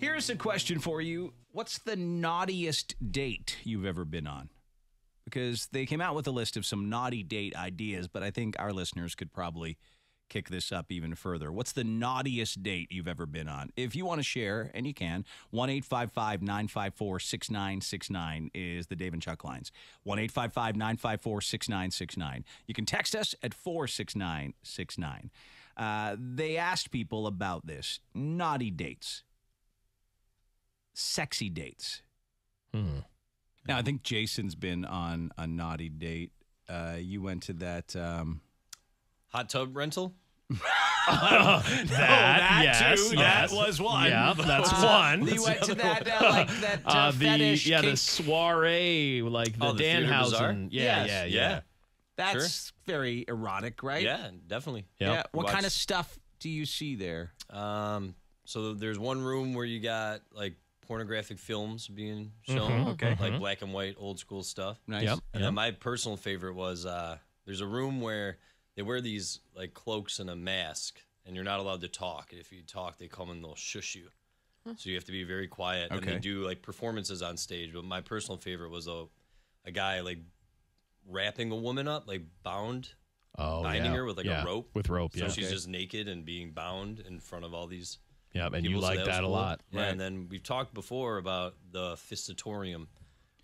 Here's a question for you. What's the naughtiest date you've ever been on? Because they came out with a list of some naughty date ideas, but I think our listeners could probably kick this up even further. What's the naughtiest date you've ever been on? If you want to share, and you can, 1 855 954 6969 is the Dave and Chuck lines. 1 855 954 6969. You can text us at 46969. Uh, they asked people about this naughty dates, sexy dates. Now, I think Jason's been on a naughty date. Uh, you went to that. Um, Hot tub rental? That, that yes, too, yes. that was one. Yeah, that's Uh, one. You went to that, uh, like that uh, Uh, the fetish yeah, the soiree, like the Oh, the? Danhausen. Yeah, Yes. yeah, yeah, Yeah. That's very erotic, right? Yeah, definitely. Yep. Yeah. What Watch- kind of stuff do you see there? Um, so there's one room where you got like pornographic films being shown. Mm-hmm. okay. Like black and white, old school stuff. Nice. Yep. And then my personal favorite was uh, there's a room where they wear these like cloaks and a mask, and you're not allowed to talk. If you talk, they come and they'll shush you. So you have to be very quiet. And Okay. they do like performances on stage. But my personal favorite was a, a guy like wrapping a woman up, like bound, Oh, binding yeah. her with like Yeah, a rope. With rope, So yeah. she's just naked and being bound in front of all these. Yeah, and you people, so like was that a cool. lot. Yeah, Right. and then we've talked before about the fistatorium,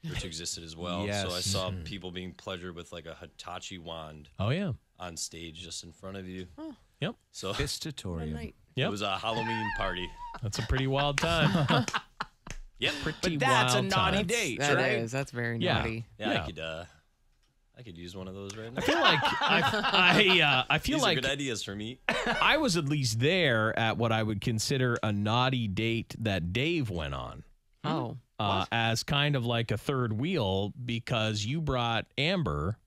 which existed as well. So I saw people being pleasured with like a Hitachi wand Oh, yeah. on stage just in front of you. Yep. So Fistatorium. Yep. It was a Halloween party. That's a pretty wild time. Yep. pretty But that's a naughty time. date, That right? is. That's very Yeah. naughty. Yeah, Yeah. I could. uh I could use one of those right now. I feel like I I, uh, I feel These like good ideas for me. I was at least there at what I would consider a naughty date that Dave went on. Oh. uh, as kind of like a third wheel because you brought Amber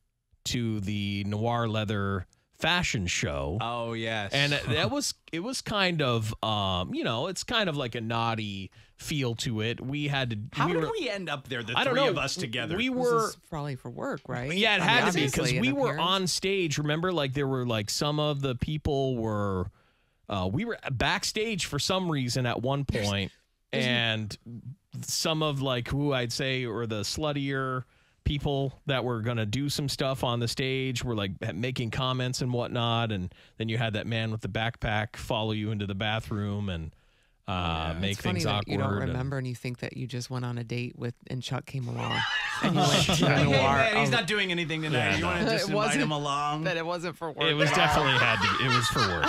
to the Noir Leather fashion show. Oh yes. and that was it was kind of um you know it's kind of like a naughty feel to it we had to how we did were, we end up there? The I three know of us together. we This were is probably for work, right? yeah, it I had mean, to be because we were appearance. on stage. Remember, like there were like some of the people were, uh, we were backstage for some reason at one point, and some of like who I'd say were the sluttier people that were gonna do some stuff on the stage were like making comments and whatnot, and then you had that man with the backpack follow you into the bathroom and uh, make It's funny things that awkward. you don't remember and you think that you just went on a date with and Chuck came along and you went to the Hey, noir. man, he's not doing anything tonight. Yeah, you no. want to just It invite wasn't- him along? that it wasn't for work. It was definitely had to. Be it was for work.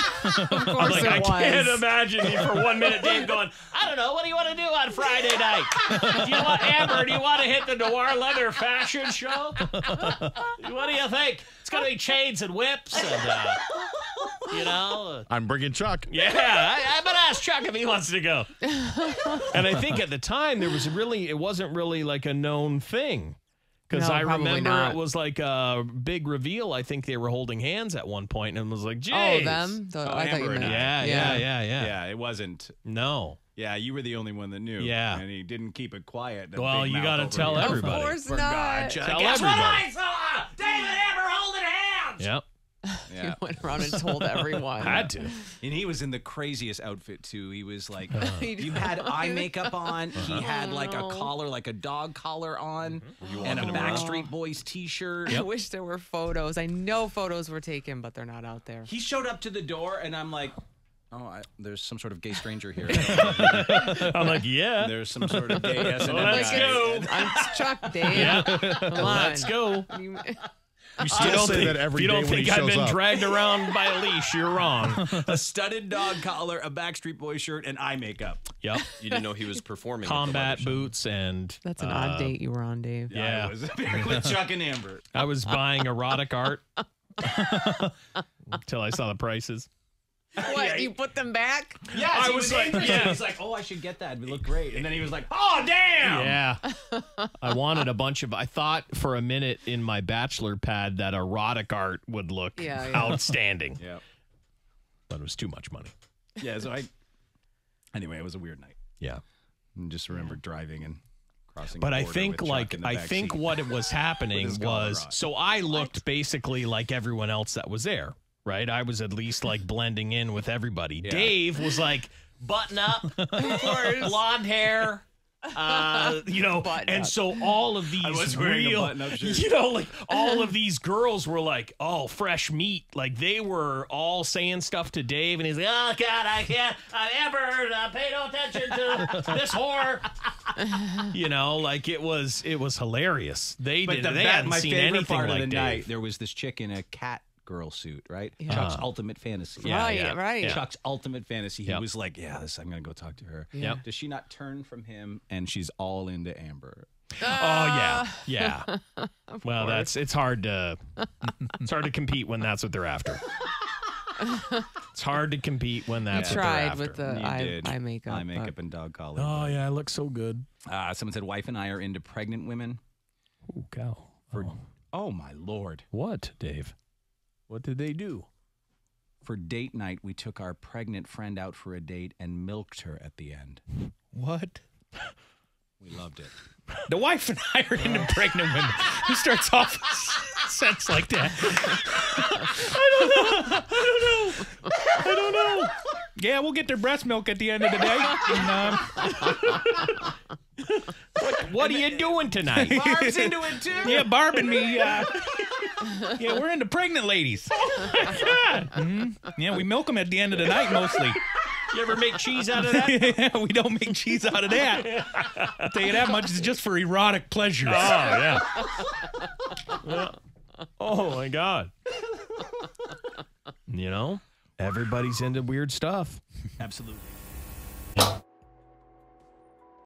Of course like, it I was. can't imagine you for one minute, Dave, going, I don't know, what do you want to do on Friday night? Do you want, Amber, do you want to hit the Noir Leather fashion show? What do you think? It's going to be chains and whips and, uh, you know. I'm bringing Chuck. yeah, I, I'm going to ask Chuck if he wants to go. and I think at the time, there was really, it wasn't really like a known thing. Because No, I probably remember not. it was like a big reveal. I think they were holding hands at one point and was like, Oh, them? The, Oh, I thought you Amber and meant. Yeah, yeah, yeah, yeah, yeah, it wasn't. No. Yeah, you were the only one that knew. Yeah. and he didn't keep it quiet. the Well, big you mouth gotta over tell here. everybody. Of course For not. God, Chuck. Tell Guess what everybody. I saw? David Amber holding hands. Yep. Yeah. You went around and told everyone. Had to. And he was in the craziest outfit too. He was like, Uh-huh. you had eye makeup on. He had like a collar, like a dog collar on, Mm-hmm. and a? Backstreet Boys T-shirt. I wish there were photos. I know photos were taken, but they're not out there. He showed up to the door, and I'm like, oh, I, there's some sort of gay stranger here. I'm like, yeah. there's some sort of gay S&M Let's go. I'm Chuck, Dave. Come on. Let's go. You- You still don't say think, that every if you don't when think he I've been up. dragged around by a leash, you're wrong. A studded dog collar, a Backstreet Boys shirt, and eye makeup. Yep. You didn't know he was performing. Combat boots and That's an uh, odd date you were on, Dave. Yeah. I was with Chuck and Amber. I was buying erotic art until I saw the prices. What? You put them back? Yeah, I was was like, yeah. He's like, oh, I should get that. It would look great. And then he was like, oh, damn. Yeah. I wanted a bunch of I thought for a minute in my bachelor pad that erotic art would look Yeah, yeah. outstanding. Yeah. But it was too much money. Yeah. So I. Anyway, it was a weird night. Yeah. And just remember driving and crossing. But I think like I think seat. what it was happening was so I looked basically like everyone else that was there, right? I was at least like blending in with everybody. Dave was like button up, blonde hair. Uh, you know, and so all of these was wearing a real, you know, like all of these girls were like, "Oh, fresh meat!" Like they were all saying stuff to Dave, and he's like, "Oh God, I can't, I ever uh, pay no attention to this whore." you know, like it was, it was hilarious. They But did, the they ba- hadn't my seen favorite anything part like of the Dave. night, there was this chick in a cat girl suit, right? Chuck's ultimate fantasy. Yeah, right, yeah, right. yeah. Chuck's ultimate fantasy. He Yep. was like, "Yeah, this, I'm gonna go talk to her." Yep. Does she not turn from him and she's all into Amber? Oh yeah, yeah. well, that's it's hard to it's hard to compete when that's what they're after. it's hard to compete when that's what they're Tried after. with the You eye, did. eye makeup. eye but- makeup and dog collar. oh yeah, I look so good. Uh, someone said, "Wife and I are into pregnant women." Oh cow. For oh my lord, What, Dave? What did they do? for date night, we took our pregnant friend out for a date and milked her at the end. What? We loved it. The wife and I are into pregnant women. Who starts off a sentence like that? I don't know. I don't know. I don't know. Yeah, we'll get their breast milk at the end of the day. And, um, What are you doing tonight? Barb's into it too. yeah, Barb and me. Uh, yeah, we're into pregnant ladies. yeah. Mhm. Yeah, we milk them at the end of the night mostly. you ever make cheese out of that? yeah, we don't make cheese out of that. I'll tell you that much. It's just for erotic pleasure. Oh yeah. Yeah. Oh my god. You know, everybody's into weird stuff. Absolutely.